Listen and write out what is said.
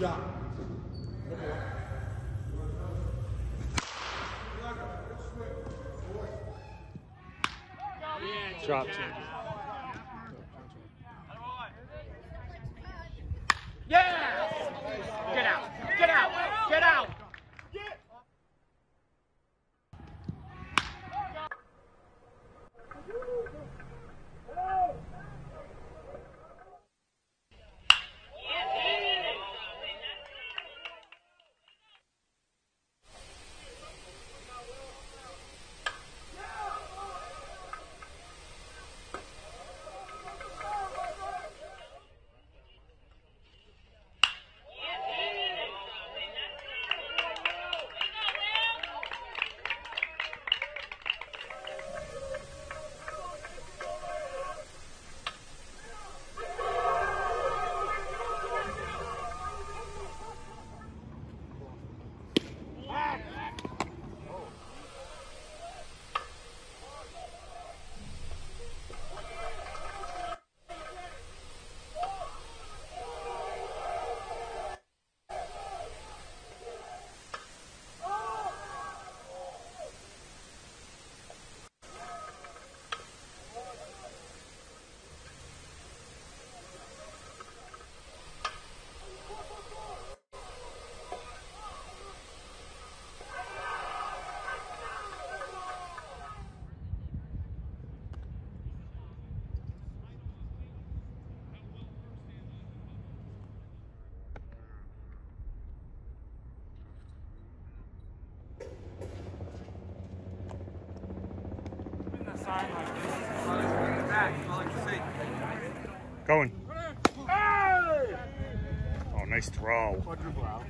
job. Drop change. Yeah! Going. Oh, nice throw. Quadruple out.